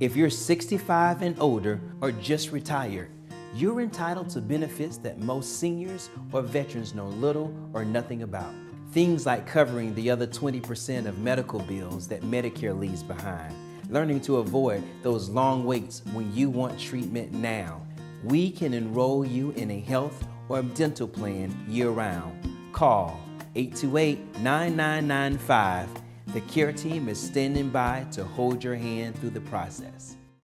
If you're 65 and older or just retired, you're entitled to benefits that most seniors or veterans know little or nothing about. Things like covering the other 20% of medical bills that Medicare leaves behind, learning to avoid those long waits when you want treatment now. We can enroll you in a health or dental plan year round. Call 828 9995. The care team is standing by to hold your hand through the process.